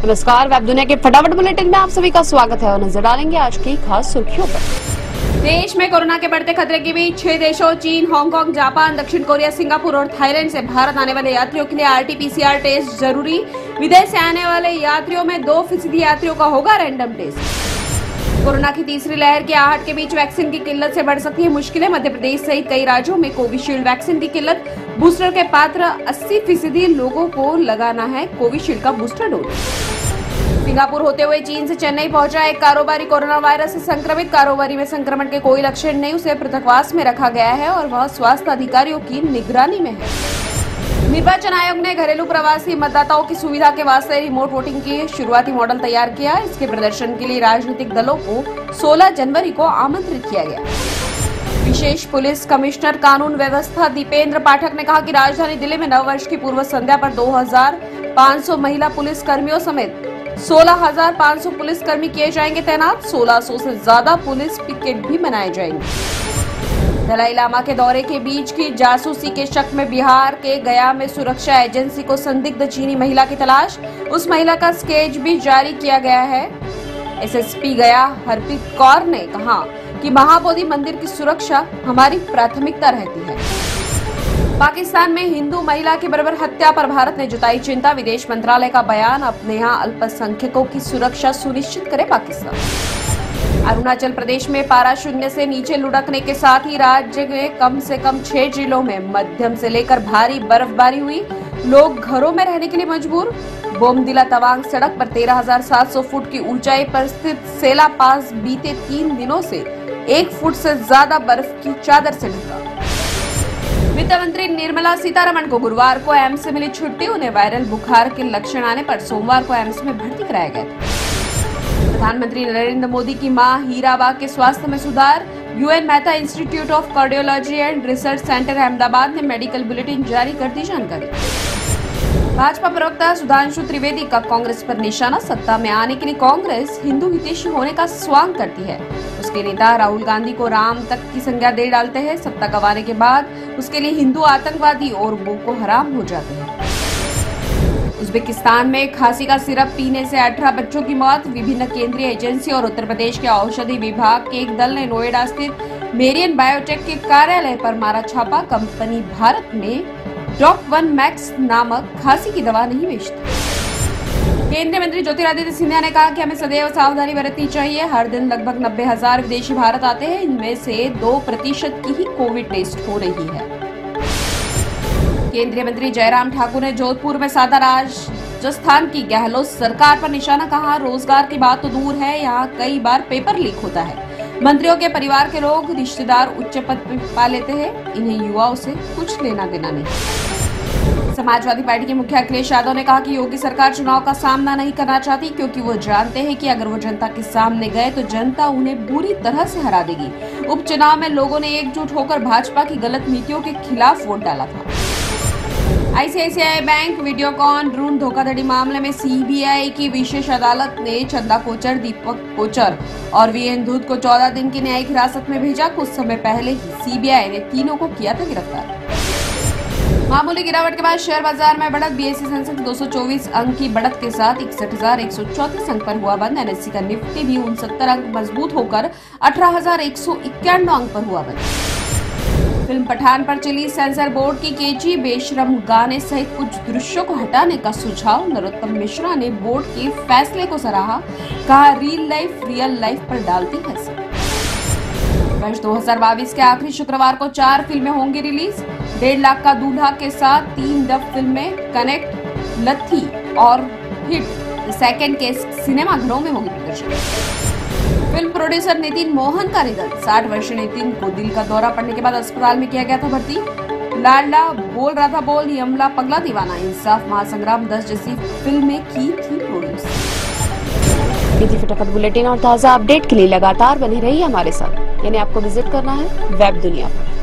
नमस्कार, वेब दुनिया के फटाफट बुलेटिन में आप सभी का स्वागत है और नज़र डालेंगे आज की खास सुर्खियों पर। देश में कोरोना के बढ़ते खतरे के बीच छह देशों, चीन, हांगकांग, जापान, दक्षिण कोरिया, सिंगापुर और थाईलैंड से भारत आने वाले यात्रियों के लिए आरटीपीसीआर टेस्ट ज़रूरी। विदेश से आने वाले यात्रियों में दो फ़ीसदी यात्रियों का होगा रैंडम टेस्ट। कोरोना की तीसरी लहर की आहट के बीच वैक्सीन की किल्लत से बढ़ सकती है मुश्किलें। मध्य प्रदेश सहित कई राज्यों में कोविशील्ड वैक्सीन की किल्लत। बूस्टर के पात्र 80 फ़ीसदी लोगों को लगाना है कोविशील्ड का बूस्टर डोज। सिंगापुर होते हुए चीन से चेन्नई पहुँचा एक कारोबारी कोरोना वायरस से संक्रमित। कारोबारी में संक्रमण के कोई लक्षण नहीं उसे पृथकवास में रखा गया है और वह स्वास्थ्य अधिकारियों की निगरानी में है। निर्वाचन आयोग ने घरेलू प्रवासी मतदाताओं की सुविधा के वास्ते रिमोट वोटिंग की शुरुआती मॉडल तैयार किया। इसके प्रदर्शन के लिए राजनीतिक दलों को 16 जनवरी को आमंत्रित किया गया। विशेष पुलिस कमिश्नर कानून व्यवस्था दीपेंद्र पाठक ने कहा कि राजधानी दिल्ली में नव वर्ष की पूर्व संध्या पर 2,500 महिला पुलिस कर्मियों समेत 16,500 पुलिस कर्मी किए जाएँगे तैनात। 1600 से ज़्यादा पुलिस पिकेट भी बनाए जाएँगे। दलाई लामा के दौरे के बीच की जासूसी के शक में बिहार के गया में सुरक्षा एजेंसी को संदिग्ध चीनी महिला की तलाश। उस महिला का स्केच भी जारी किया गया है। एसएसपी गया हरप्रीत कौर ने कहा कि महाबोधि मंदिर की सुरक्षा हमारी प्राथमिकता रहती है। पाकिस्तान में हिंदू महिला की बराबर हत्या पर भारत ने जताई चिंता। विदेश मंत्रालय का बयान अपने यहाँ अल्पसंख्यकों की सुरक्षा सुनिश्चित करे पाकिस्तान। अरुणाचल प्रदेश में पारा शून्य से नीचे लुढ़कने के साथ ही राज्य में कम से कम छह जिलों में मध्यम से लेकर भारी बर्फबारी हुई। लोग घरों में रहने के लिए मजबूर। बोमदिला तवांग सड़क पर 13,700 फुट की ऊंचाई पर स्थित सेला पास बीते तीन दिनों से एक फुट से ज़्यादा बर्फ़ की चादर से ढका। वित्त मंत्री निर्मला सीतारमण को गुरुवार को एम्स से मिली छुट्टी। उन्हें वायरल बुखार के लक्षण आने पर सोमवार को एम्स में भर्ती कराया गया प्रधानमंत्री नरेंद्र मोदी की माँ हीराबाग के स्वास्थ्य में सुधार। UN Mehta institute of cardiology and research centre Ahmedabad ने मेडिकल बुलेटिन जारी कर दी जानकारी। भाजपा प्रवक्ता सुधांशु त्रिवेदी का कांग्रेस पर निशाना, सत्ता में आने के लिए कांग्रेस हिंदू हितेशी होने का स्वांग करती है। उसके नेता राहुल गांधी को राम तक की संज्ञा दे डालते हैं। सत्ता गंवाने के बाद उसके लिए हिंदू आतंकवादी और बोको हराम हो जाते हैं। उज्बेकिस्तान में खांसी का सिरप पीने से 18 बच्चों की मौत। विभिन्न केंद्रीय एजेंसी और उत्तर प्रदेश के औषधि विभाग के एक दल ने नोएडा स्थित मेरियन बायोटेक के कार्यालय पर मारा छापा। कंपनी भारत में डॉक वन मैक्स नामक खांसी की दवा नहीं बेचती। केंद्रीय मंत्री ज्योतिरादित्य सिंधिया ने कहा कि हमें सदैव सावधानी बरतनी चाहिए। हर दिन लगभग नब्बे हज़ार विदेशी भारत आते हैं। इनमें से दो प्रतिशत की ही कोविड टेस्ट हो रही है। केंद्रीय मंत्री जयराम ठाकुर ने जोधपुर में सादा राजस्थान की गहलोत सरकार पर निशाना कहा। रोज़गार की बात तो दूर है। यहाँ कई बार पेपर लीक होता है। मंत्रियों के परिवार के लोग रिश्तेदार उच्च पद पा लेते हैं। इन्हें युवाओं से कुछ लेना देना नहीं। समाजवादी पार्टी के मुखिया अखिलेश यादव ने कहा कि योगी सरकार चुनाव का सामना नहीं करना चाहती क्योंकि वो जानते हैं कि अगर वो जनता के सामने गए तो जनता उन्हें बुरी तरह से हरा देगी। उपचुनाव में लोगों ने एकजुट होकर भाजपा की गलत नीतियों के खिलाफ वोट डाला था। आईसीआईसीआई बैंक, वीडियोकॉन, ड्रोन धोखाधड़ी मामले में सीबीआई की विशेष अदालत ने चंदा कोचर, दीपक कोचर और वीएन दूध को 14 दिन की न्यायिक हिरासत में भेजा। कुछ समय पहले ही सीबीआई ने तीनों को किया था गिरफ़्तार। मामूली गिरावट के बाद शेयर बाज़ार में बढ़त। बीएससी सेंसेक्स 224 अंक की बढ़त के साथ इकसठ हज़ार एक सौ चौतीस अंक पर हुआ बंद। एनएससी का निफ्टी भी उनसत्तर अंक मज़बूत होकर अठारह हज़ार एक सौ इक्यानवे अंक पर हुआ बंद। फ़िल्म पठान पर चली सेंसर बोर्ड की केची। बेशरम गाने सहित कुछ दृश्यों को हटाने का सुझाव। नरोत्तम मिश्रा ने बोर्ड के फैसले को सराहा। कहा रियल लाइफ रियल लाइफ पर डालती है वर्ष 2022 के आखिरी शुक्रवार को चार फ़िल्में होंगी रिलीज़। डेढ़ लाख का दूल्हा के साथ तीन डब फ़िल्में, कनेक्ट लथी और हिट। सेकेंड के सिनेमा घरों में होगी प्रदर्शन। फ़िल्म प्रोड्यूसर नितिन मोहन का निधन साठ वर्षीय नितिन को दिल का दौरा पड़ने के बाद अस्पताल में किया गया था भर्ती। लाडला बोल रहा था, बोल, यमला पगला दीवाना। इंसाफ महासंग्राम दस जैसी फ़िल्में की थी प्रोड्यूस फटाफट बुलेटिन और ताज़ा अपडेट के लिए लगातार बने रहिए हमारे साथ। यानी आपको विज़िट करना है वेब दुनिया पर।